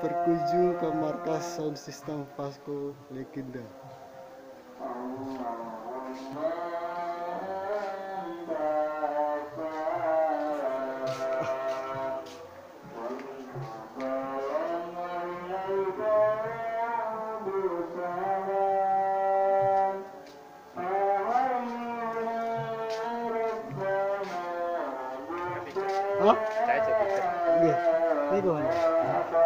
berkunjung ke markas sound system Vasco Legenda. Hah? Saya cukup. Nggih. Niku.